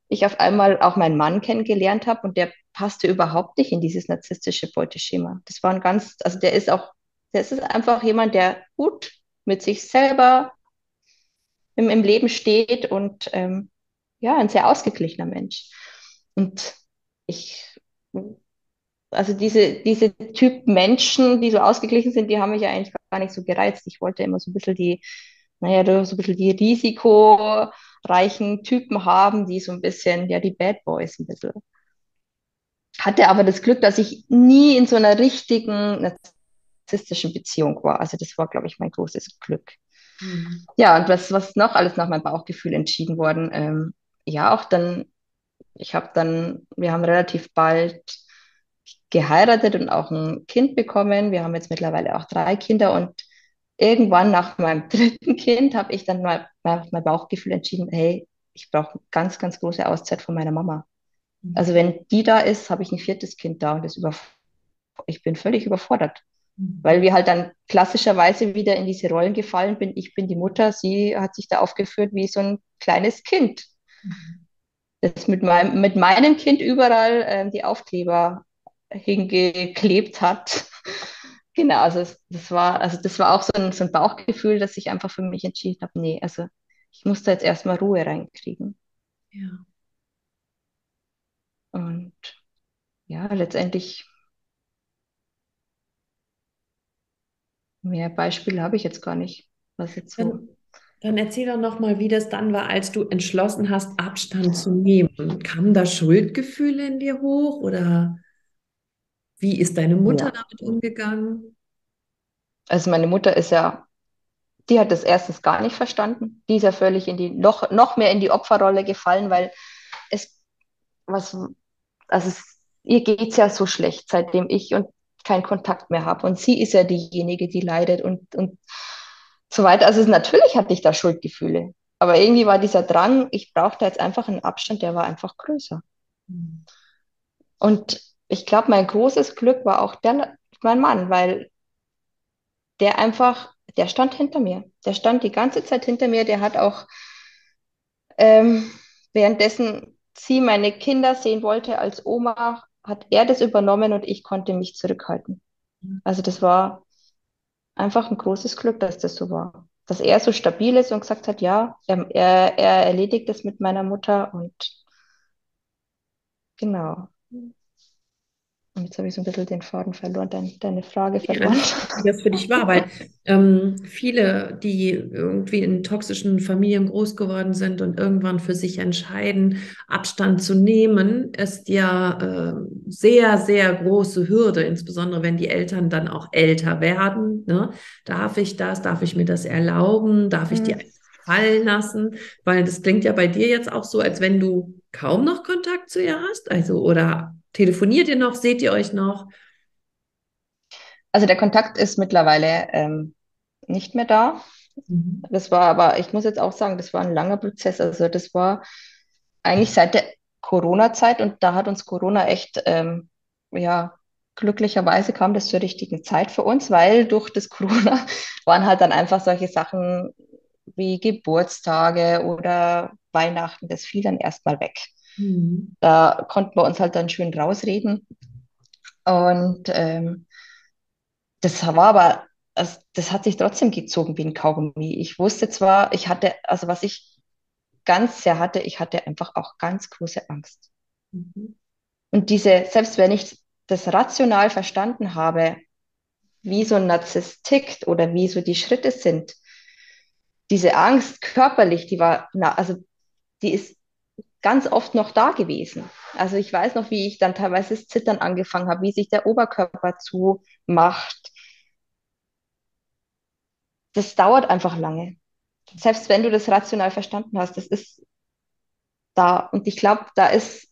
ich auf einmal auch meinen Mann kennengelernt habe und der passte überhaupt nicht in dieses narzisstische Beuteschema. Das war ein ganz, also der ist auch, der ist einfach jemand, der gut mit sich selber im, im Leben steht und ähm, ja, ein sehr ausgeglichener Mensch. Und ich, also diese, diese Typ Menschen, die so ausgeglichen sind, die haben mich ja eigentlich gar nicht so gereizt. Ich wollte immer so ein bisschen die, naja, so ein bisschen die risikoreichen Typen haben, die so ein bisschen, ja, die Bad Boys ein bisschen. Hatte aber das Glück, dass ich nie in so einer richtigen narzisstischen Beziehung war. Also das war, glaube ich, mein großes Glück. Mhm. Ja, und was, was noch alles nach meinem Bauchgefühl entschieden worden? Ähm, ja, auch dann, ich habe dann, wir haben relativ bald geheiratet und auch ein Kind bekommen. Wir haben jetzt mittlerweile auch drei Kinder und irgendwann nach meinem dritten Kind habe ich dann mal mein, mein Bauchgefühl entschieden, hey, ich brauche eine ganz, ganz große Auszeit von meiner Mama. Mhm. Also wenn die da ist, habe ich ein viertes Kind da und das über, ich bin völlig überfordert. Weil wir halt dann klassischerweise wieder in diese Rollen gefallen bin. Ich bin die Mutter, sie hat sich da aufgeführt wie so ein kleines Kind. Das mit meinem, mit meinem Kind überall ähm, die Aufkleber hingeklebt hat. genau, also das war, also das war auch so ein, so ein Bauchgefühl, dass ich einfach für mich entschieden habe, nee, also ich muss da jetzt erstmal Ruhe reinkriegen. Ja. Und ja, letztendlich Mehr Beispiele habe ich jetzt gar nicht. Was jetzt so. Dann, dann erzähl doch nochmal, wie das dann war, als du entschlossen hast, Abstand zu nehmen. Kamen da Schuldgefühle in dir hoch oder wie ist deine Mutter ja. damit umgegangen? Also meine Mutter ist ja die hat das erstens gar nicht verstanden. Die ist ja völlig in die, noch, noch mehr in die Opferrolle gefallen, weil es, was, also es, ihr geht es ja so schlecht, seitdem ich und keinen Kontakt mehr habe. Und sie ist ja diejenige, die leidet und, und so weiter. Also natürlich hatte ich da Schuldgefühle. Aber irgendwie war dieser Drang, ich brauchte jetzt einfach einen Abstand, der war einfach größer. Mhm. Und ich glaube, mein großes Glück war auch der, mein Mann, weil der einfach, der stand hinter mir. Der stand die ganze Zeit hinter mir. Der hat auch ähm, währenddessen sie meine Kinder sehen wollte als Oma, hat er das übernommen und ich konnte mich zurückhalten. Also das war einfach ein großes Glück, dass das so war. Dass er so stabil ist und gesagt hat, ja, er, er, er erledigt das mit meiner Mutter und genau. Und jetzt habe ich so ein bisschen den Faden verloren, dein, deine Frage verloren. Ja, wie das für dich war, weil ähm, viele, die irgendwie in toxischen Familien groß geworden sind und irgendwann für sich entscheiden, Abstand zu nehmen, ist ja äh, sehr, sehr große Hürde, insbesondere wenn die Eltern dann auch älter werden. Ne? Darf ich das? Darf ich mir das erlauben? Darf ich die mhm. fallen lassen? Weil das klingt ja bei dir jetzt auch so, als wenn du kaum noch Kontakt zu ihr hast, also oder Telefoniert ihr noch? Seht ihr euch noch? Also der Kontakt ist mittlerweile ähm, nicht mehr da. Mhm. Das war aber, ich muss jetzt auch sagen, das war ein langer Prozess. Also das war eigentlich seit der Corona-Zeit und da hat uns Corona echt, ähm, ja, glücklicherweise kam das zur richtigen Zeit für uns, weil durch das Corona waren halt dann einfach solche Sachen wie Geburtstage oder Weihnachten, das fiel dann erstmal weg. Mhm. Da konnten wir uns halt dann schön rausreden. Und ähm, das war aber, das, das hat sich trotzdem gezogen wie ein Kaugummi. Ich wusste zwar, ich hatte, also was ich ganz sehr hatte, ich hatte einfach auch ganz große Angst. Mhm. Und diese, selbst wenn ich das rational verstanden habe, wie so ein Narzisst tickt oder wie so die Schritte sind, diese Angst körperlich, die war, na, also die ist ganz oft noch da gewesen. Also ich weiß noch, wie ich dann teilweise das Zittern angefangen habe, wie sich der Oberkörper zumacht. Das dauert einfach lange. Selbst wenn du das rational verstanden hast, das ist da. Und ich glaube, da ist,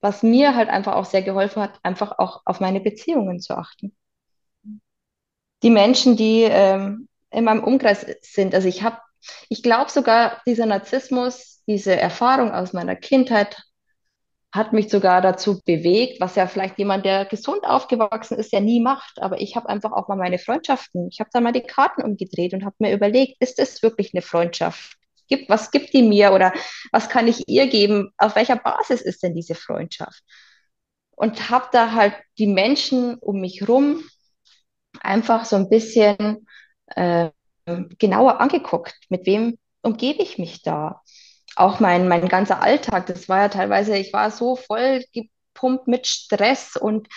was mir halt einfach auch sehr geholfen hat, einfach auch auf meine Beziehungen zu achten. Die Menschen, die ähm, in meinem Umkreis sind, also ich habe, ich glaube sogar, dieser Narzissmus, diese Erfahrung aus meiner Kindheit hat mich sogar dazu bewegt, was ja vielleicht jemand, der gesund aufgewachsen ist, ja nie macht. Aber ich habe einfach auch mal meine Freundschaften, ich habe da mal die Karten umgedreht und habe mir überlegt, ist das wirklich eine Freundschaft? Gibt, was gibt die mir oder was kann ich ihr geben? Auf welcher Basis ist denn diese Freundschaft? Und habe da halt die Menschen um mich rum einfach so ein bisschen äh, genauer angeguckt. Mit wem umgebe ich mich da? Auch mein, mein ganzer Alltag, das war ja teilweise, ich war so voll gepumpt mit Stress und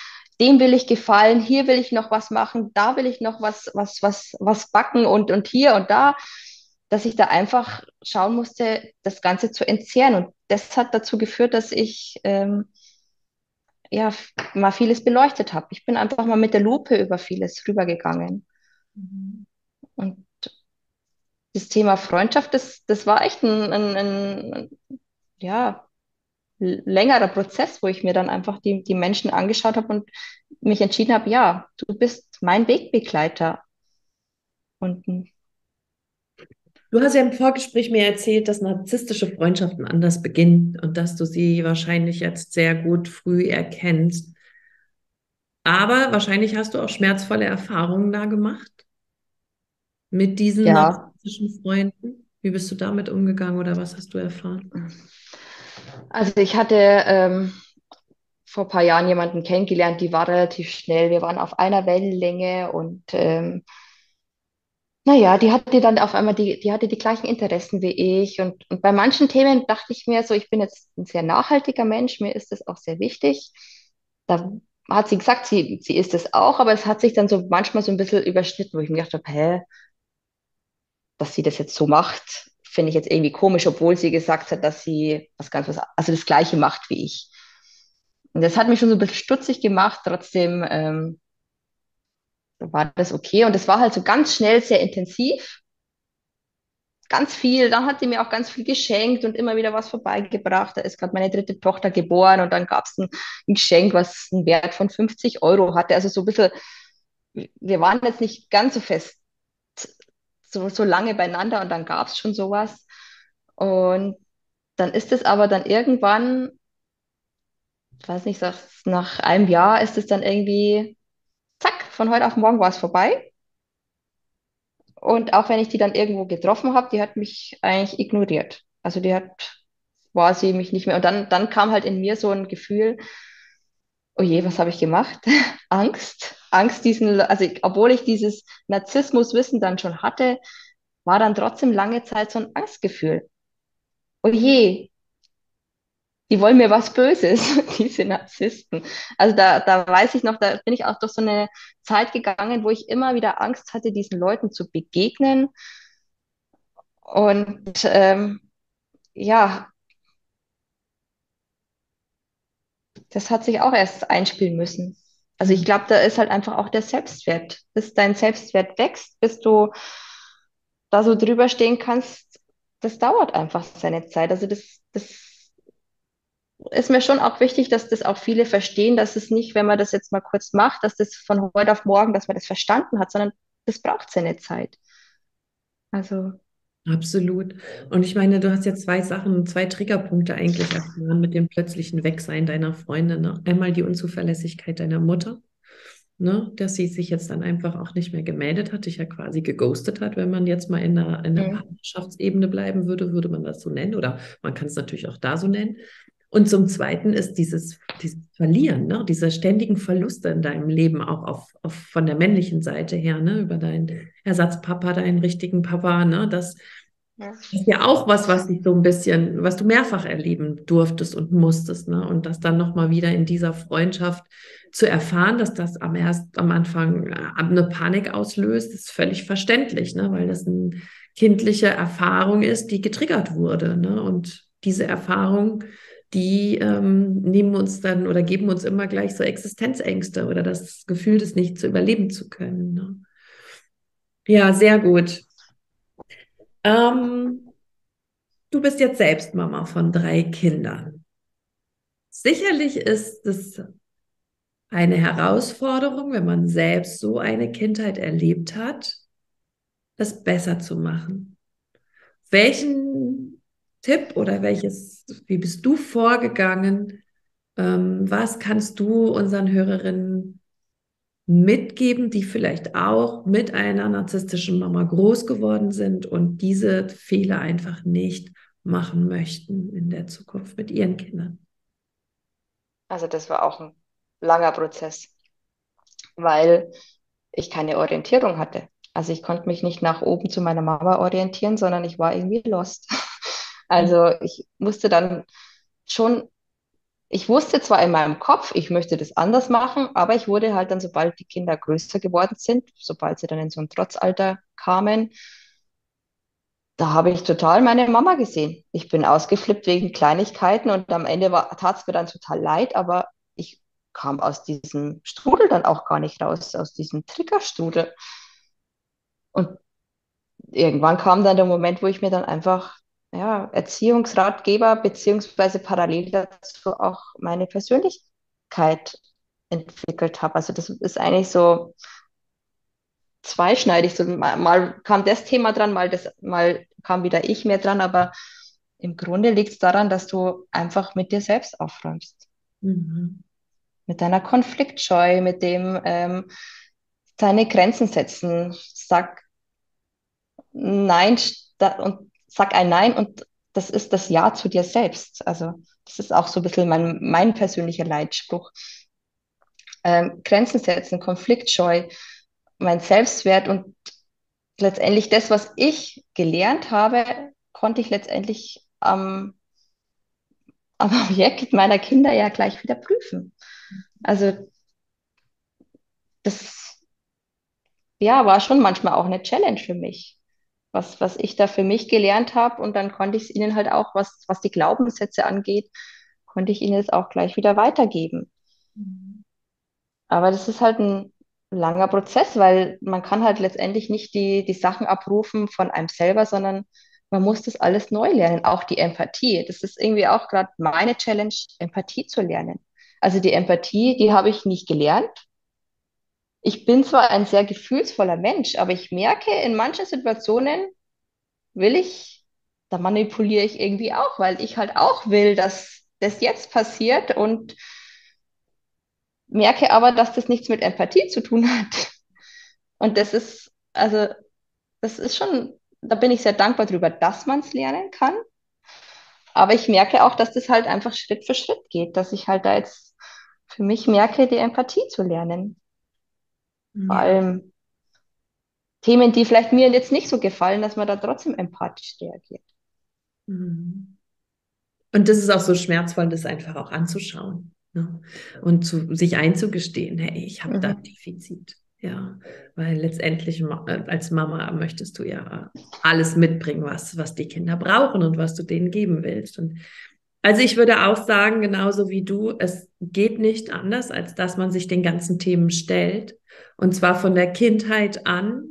dem will ich gefallen, hier will ich noch was machen, da will ich noch was, was, was, was backen und, und hier und da, dass ich da einfach schauen musste, das Ganze zu entzehren. Und das hat dazu geführt, dass ich ähm, ja mal vieles beleuchtet habe. Ich bin einfach mal mit der Lupe über vieles rübergegangen. Mhm. Und das Thema Freundschaft, das, das war echt ein, ein, ein, ja, längerer Prozess, wo ich mir dann einfach die, die Menschen angeschaut habe und mich entschieden habe, ja, du bist mein Wegbegleiter. Und Du hast ja im Vorgespräch mir erzählt, dass narzisstische Freundschaften anders beginnen und dass du sie wahrscheinlich jetzt sehr gut früh erkennst. Aber wahrscheinlich hast du auch schmerzvolle Erfahrungen da gemacht mit diesen ja zwischen Freunden? Wie bist du damit umgegangen oder was hast du erfahren? Also ich hatte ähm, vor ein paar Jahren jemanden kennengelernt, die war relativ schnell. Wir waren auf einer Wellenlänge und ähm, naja, die hatte dann auf einmal die, die hatte die gleichen Interessen wie ich. Und, und bei manchen Themen dachte ich mir so, ich bin jetzt ein sehr nachhaltiger Mensch, mir ist das auch sehr wichtig. Da hat sie gesagt, sie, sie ist es auch, aber es hat sich dann so manchmal so ein bisschen überschnitten, wo ich mir gedacht habe, hä, dass sie das jetzt so macht, finde ich jetzt irgendwie komisch, obwohl sie gesagt hat, dass sie was ganz was, also das Gleiche macht wie ich. Und das hat mich schon so ein bisschen stutzig gemacht. Trotzdem ähm, war das okay. Und das war halt so ganz schnell sehr intensiv. ganz viel. Dann hat sie mir auch ganz viel geschenkt und immer wieder was vorbeigebracht. Da ist gerade meine dritte Tochter geboren und dann gab es ein, ein, Geschenk, was einen Wert von 50 Euro hatte. Also so ein bisschen, wir waren jetzt nicht ganz so fest, so, so lange beieinander und dann gab es schon sowas. Und dann ist es aber dann irgendwann, ich weiß nicht, nach einem Jahr ist es dann irgendwie, zack, von heute auf morgen war es vorbei. Und auch wenn ich die dann irgendwo getroffen habe, die hat mich eigentlich ignoriert. Also die hat quasi mich nicht mehr. Und dann, dann kam halt in mir so ein Gefühl, oh je, was habe ich gemacht? Angst. Angst, diesen, also ich, obwohl ich dieses Narzissmuswissen dann schon hatte, war dann trotzdem lange Zeit so ein Angstgefühl. Oh je, die wollen mir was Böses, diese Narzissten. Also da, da weiß ich noch, da bin ich auch durch so eine Zeit gegangen, wo ich immer wieder Angst hatte, diesen Leuten zu begegnen. Und ähm, ja, das hat sich auch erst einspielen müssen. Also ich glaube, da ist halt einfach auch der Selbstwert. Bis dein Selbstwert wächst, bis du da so drüber stehen kannst, das dauert einfach seine Zeit. Also das, das ist mir schon auch wichtig, dass das auch viele verstehen, dass es nicht, wenn man das jetzt mal kurz macht, dass das von heute auf morgen, dass man das verstanden hat, sondern das braucht seine Zeit. Also. Absolut. Und ich meine, du hast ja zwei Sachen, zwei Triggerpunkte eigentlich erfahren mit dem plötzlichen Wegsein deiner Freundin. Ne? Einmal die Unzuverlässigkeit deiner Mutter, ne? dass sie sich jetzt dann einfach auch nicht mehr gemeldet hat, dich ja quasi geghostet hat. Wenn man jetzt mal in der, in der. Partnerschaftsebene bleiben würde, würde man das so nennen. Oder man kann es natürlich auch da so nennen. Und zum Zweiten ist dieses, dieses Verlieren, ne? diese ständigen Verluste in deinem Leben, auch auf, auf von der männlichen Seite her, ne? über deinen Ersatzpapa, deinen richtigen Papa, ne? das ja. ist ja auch was, was dich so ein bisschen, was du mehrfach erleben durftest und musstest. Ne? Und das dann nochmal wieder in dieser Freundschaft zu erfahren, dass das am erst am Anfang äh, eine Panik auslöst, ist völlig verständlich, ne? weil das eine kindliche Erfahrung ist, die getriggert wurde. Ne? Und diese Erfahrung die ähm, nehmen uns dann oder geben uns immer gleich so Existenzängste oder das Gefühl, das nicht zu überleben zu können. Ne? Ja, sehr gut. Ähm, du bist jetzt selbst Mama von drei Kindern. Sicherlich ist es eine Herausforderung, wenn man selbst so eine Kindheit erlebt hat, das besser zu machen. Welchen Tipp oder welches, wie bist du vorgegangen? Ähm, was kannst du unseren Hörerinnen mitgeben, die vielleicht auch mit einer narzisstischen Mama groß geworden sind und diese Fehler einfach nicht machen möchten in der Zukunft mit ihren Kindern? Also das war auch ein langer Prozess, weil ich keine Orientierung hatte. Also ich konnte mich nicht nach oben zu meiner Mama orientieren, sondern ich war irgendwie lost. Also ich musste dann schon, ich wusste zwar in meinem Kopf, ich möchte das anders machen, aber ich wurde halt dann, sobald die Kinder größer geworden sind, sobald sie dann in so ein Trotzalter kamen, da habe ich total meine Mama gesehen. Ich bin ausgeflippt wegen Kleinigkeiten und am Ende tat es mir dann total leid, aber ich kam aus diesem Strudel dann auch gar nicht raus, aus diesem Triggerstrudel. Und irgendwann kam dann der Moment, wo ich mir dann einfach ja, Erziehungsratgeber beziehungsweise parallel dazu auch meine Persönlichkeit entwickelt habe. Also das ist eigentlich so zweischneidig. So mal, mal kam das Thema dran, mal, das, mal kam wieder ich mehr dran, aber im Grunde liegt es daran, dass du einfach mit dir selbst aufräumst. Mhm. Mit deiner Konfliktscheu, mit dem ähm, deine Grenzen setzen. Sag Nein und sag ein Nein und das ist das Ja zu dir selbst. Also das ist auch so ein bisschen mein, mein persönlicher Leitspruch. Ähm, Grenzen setzen, Konfliktscheu, mein Selbstwert und letztendlich das, was ich gelernt habe, konnte ich letztendlich am, am Objekt meiner Kinder ja gleich wieder prüfen. Also das ja, war schon manchmal auch eine Challenge für mich was, was ich da für mich gelernt habe. Und dann konnte ich es ihnen halt auch, was, was die Glaubenssätze angeht, konnte ich ihnen es auch gleich wieder weitergeben. Aber das ist halt ein langer Prozess, weil man kann halt letztendlich nicht die, die Sachen abrufen von einem selber, sondern man muss das alles neu lernen, auch die Empathie. Das ist irgendwie auch gerade meine Challenge, Empathie zu lernen. Also die Empathie, die habe ich nicht gelernt. Ich bin zwar ein sehr gefühlsvoller Mensch, aber ich merke, in manchen Situationen will ich, da manipuliere ich irgendwie auch, weil ich halt auch will, dass das jetzt passiert und merke aber, dass das nichts mit Empathie zu tun hat. Und das ist, also, das ist schon, da bin ich sehr dankbar drüber, dass man es lernen kann. Aber ich merke auch, dass das halt einfach Schritt für Schritt geht, dass ich halt da jetzt für mich merke, die Empathie zu lernen. Ja. Vor allem Themen, die vielleicht mir jetzt nicht so gefallen, dass man da trotzdem empathisch reagiert. Mhm. Und das ist auch so schmerzvoll, das einfach auch anzuschauen ne? und zu, sich einzugestehen, hey, ich habe mhm. da ein Defizit. Ja, weil letztendlich äh, als Mama möchtest du ja alles mitbringen, was, was die Kinder brauchen und was du denen geben willst. Und also ich würde auch sagen, genauso wie du, es geht nicht anders, als dass man sich den ganzen Themen stellt. Und zwar von der Kindheit an.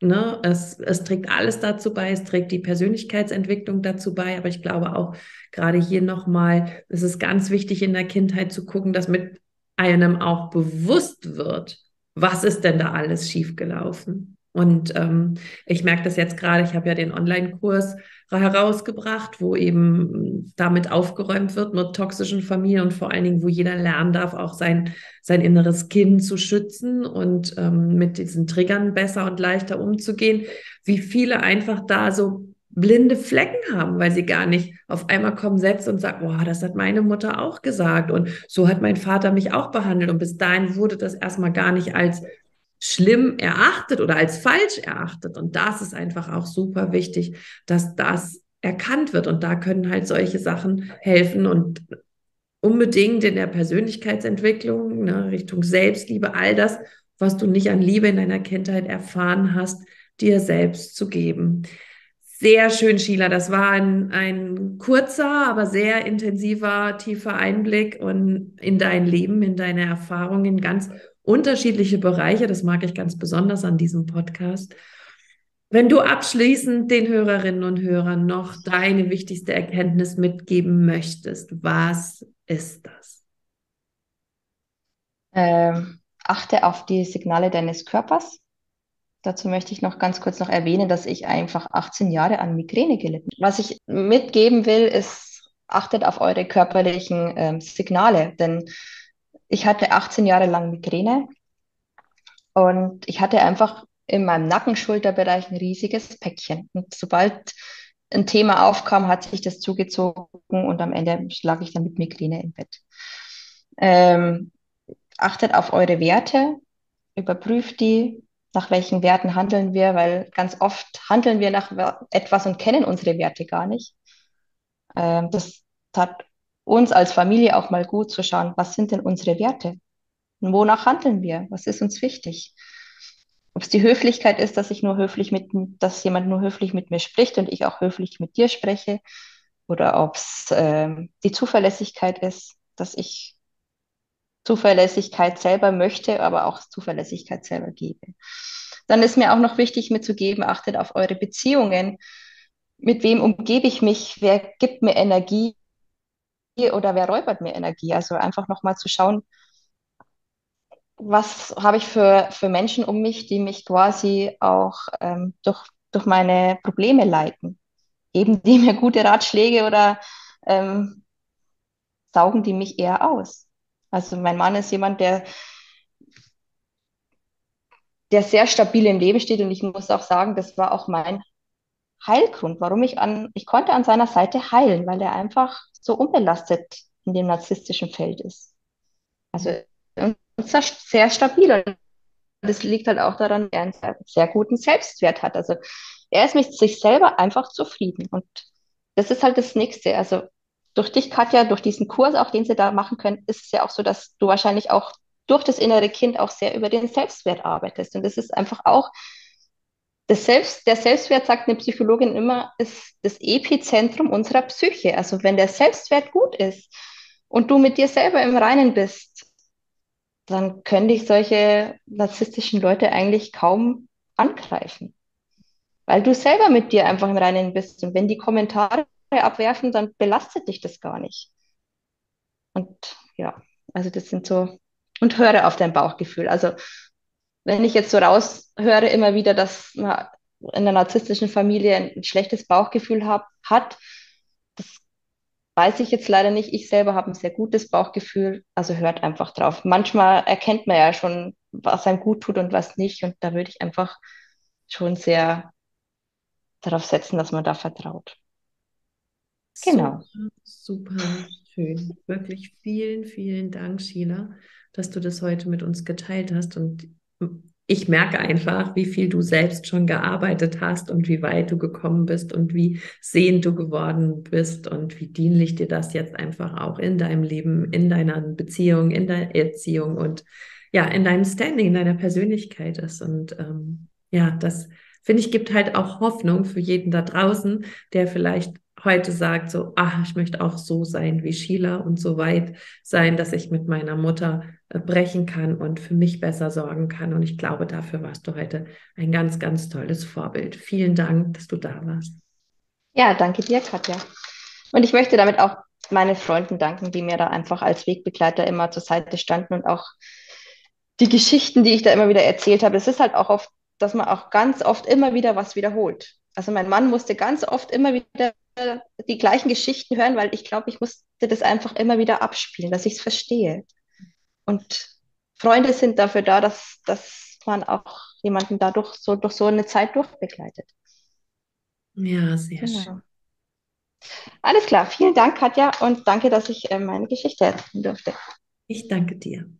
Ne? Es, es trägt alles dazu bei, es trägt die Persönlichkeitsentwicklung dazu bei. Aber ich glaube auch gerade hier nochmal, es ist ganz wichtig in der Kindheit zu gucken, dass mit einem auch bewusst wird, was ist denn da alles schiefgelaufen? Und ähm, ich merke das jetzt gerade, ich habe ja den Online-Kurs herausgebracht, wo eben damit aufgeräumt wird mit toxischen Familien und vor allen Dingen, wo jeder lernen darf, auch sein, sein inneres Kind zu schützen und ähm, mit diesen Triggern besser und leichter umzugehen, wie viele einfach da so blinde Flecken haben, weil sie gar nicht auf einmal kommen, setzt und sagt, boah, das hat meine Mutter auch gesagt und so hat mein Vater mich auch behandelt und bis dahin wurde das erstmal gar nicht als schlimm erachtet oder als falsch erachtet und das ist einfach auch super wichtig, dass das erkannt wird und da können halt solche Sachen helfen und unbedingt in der Persönlichkeitsentwicklung, ne, Richtung Selbstliebe, all das, was du nicht an Liebe in deiner Kindheit erfahren hast, dir selbst zu geben. Sehr schön, Sheila. Das war ein, ein kurzer, aber sehr intensiver, tiefer Einblick in dein Leben, in deine Erfahrungen, in ganz unterschiedliche Bereiche. Das mag ich ganz besonders an diesem Podcast. Wenn du abschließend den Hörerinnen und Hörern noch deine wichtigste Erkenntnis mitgeben möchtest, was ist das? Ähm, achte auf die Signale deines Körpers. Dazu möchte ich noch ganz kurz noch erwähnen, dass ich einfach 18 Jahre an Migräne gelitten habe. Was ich mitgeben will, ist, achtet auf eure körperlichen ähm, Signale, denn ich hatte 18 Jahre lang Migräne und ich hatte einfach in meinem Nackenschulterbereich ein riesiges Päckchen. Und sobald ein Thema aufkam, hat sich das zugezogen und am Ende lag ich dann mit Migräne im Bett. Ähm, achtet auf eure Werte, überprüft die, nach welchen Werten handeln wir, weil ganz oft handeln wir nach etwas und kennen unsere Werte gar nicht. Ähm, das tat uns als Familie auch mal gut zu schauen, was sind denn unsere Werte? Und wonach handeln wir? Was ist uns wichtig? Ob es die Höflichkeit ist, dass ich nur höflich mit, dass jemand nur höflich mit mir spricht und ich auch höflich mit dir spreche, oder ob es ähm, die Zuverlässigkeit ist, dass ich Zuverlässigkeit selber möchte, aber auch Zuverlässigkeit selber gebe. Dann ist mir auch noch wichtig mitzugeben, achtet auf eure Beziehungen. Mit wem umgebe ich mich? Wer gibt mir Energie oder wer räubert mir Energie? Also einfach nochmal zu schauen, was habe ich für, für Menschen um mich, die mich quasi auch ähm, durch, durch meine Probleme leiten? Geben die mir gute Ratschläge oder ähm, saugen die mich eher aus? Also mein Mann ist jemand, der, der sehr stabil im Leben steht und ich muss auch sagen, das war auch mein Heilgrund, warum ich an, ich konnte an seiner Seite heilen, weil er einfach so unbelastet in dem narzisstischen Feld ist. Also sehr stabil. Das liegt halt auch daran, dass er einen sehr guten Selbstwert hat. Also er ist mit sich selber einfach zufrieden. Und das ist halt das Nächste. Also durch dich, Katja, durch diesen Kurs, auch den sie da machen können, ist es ja auch so, dass du wahrscheinlich auch durch das innere Kind auch sehr über den Selbstwert arbeitest. Und das ist einfach auch, das Selbst, der Selbstwert, sagt eine Psychologin immer, ist das Epizentrum unserer Psyche. Also wenn der Selbstwert gut ist und du mit dir selber im Reinen bist, dann können dich solche narzisstischen Leute eigentlich kaum angreifen. weil du selber mit dir einfach im Reinen bist. Und wenn die Kommentare abwerfen, dann belastet dich das gar nicht. Und ja, also das sind so, und höre auf dein Bauchgefühl. Also wenn ich jetzt so raushöre immer wieder, dass man in einer narzisstischen Familie ein schlechtes Bauchgefühl hab, hat, das weiß ich jetzt leider nicht. Ich selber habe ein sehr gutes Bauchgefühl, also hört einfach drauf. Manchmal erkennt man ja schon, was einem gut tut und was nicht. Und da würde ich einfach schon sehr darauf setzen, dass man da vertraut. Genau. Super, super schön. Wirklich vielen, vielen Dank, Sheila, dass du das heute mit uns geteilt hast. Und ich merke einfach, wie viel du selbst schon gearbeitet hast und wie weit du gekommen bist und wie sehend du geworden bist und wie dienlich dir das jetzt einfach auch in deinem Leben, in deiner Beziehung, in deiner Erziehung und ja, in deinem Standing, in deiner Persönlichkeit ist. Und ähm, ja, das finde ich gibt halt auch Hoffnung für jeden da draußen, der vielleicht heute sagt, so, ach, ich möchte auch so sein wie Sheila und so weit sein, dass ich mit meiner Mutter äh, brechen kann und für mich besser sorgen kann. Und ich glaube, dafür warst du heute ein ganz, ganz tolles Vorbild. Vielen Dank, dass du da warst. Ja, danke dir, Katja. Und ich möchte damit auch meine Freunden danken, die mir da einfach als Wegbegleiter immer zur Seite standen und auch die Geschichten, die ich da immer wieder erzählt habe. Es ist halt auch oft, dass man auch ganz oft immer wieder was wiederholt. Also mein Mann musste ganz oft immer wieder die gleichen Geschichten hören, weil ich glaube, ich musste das einfach immer wieder abspielen, dass ich es verstehe. Und Freunde sind dafür da, dass, dass man auch jemanden dadurch so durch so eine Zeit durchbegleitet. Ja, sehr genau. schön. Alles klar, vielen Dank, Katja, und danke, dass ich äh, meine Geschichte erzählen durfte. Ich danke dir.